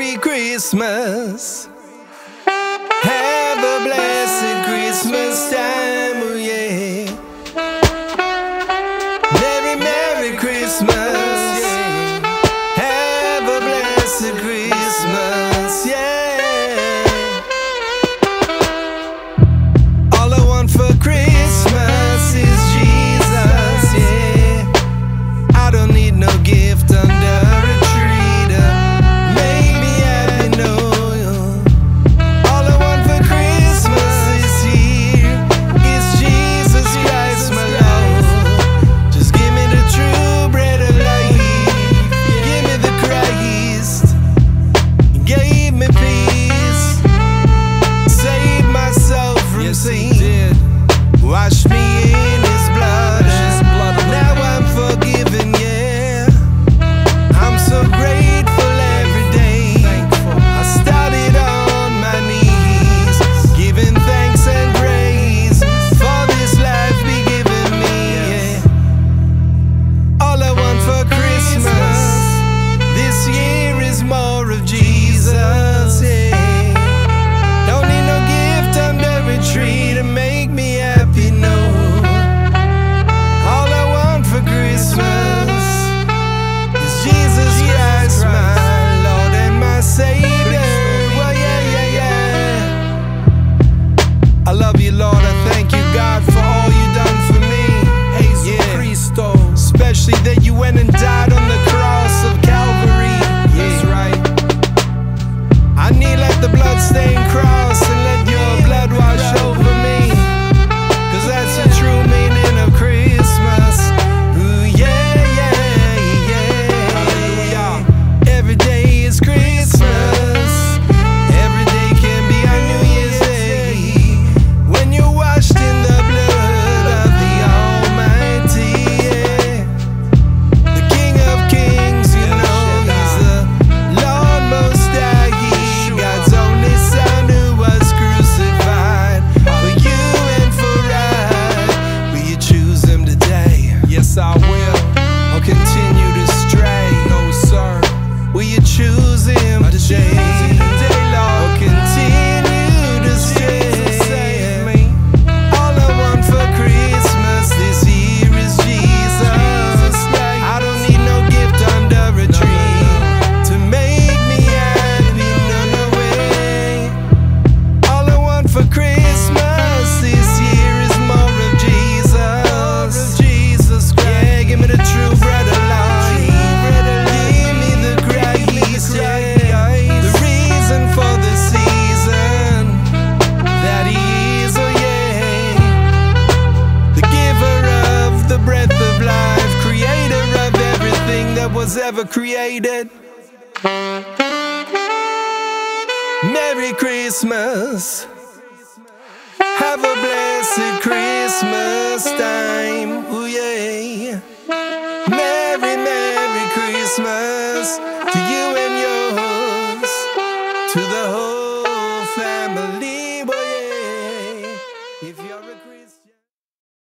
Merry Christmas. the UN and die say was ever created. Merry Christmas. Have a blessed Christmas time. Ooh, yeah. Merry, Merry Christmas to you and yours, to the whole family.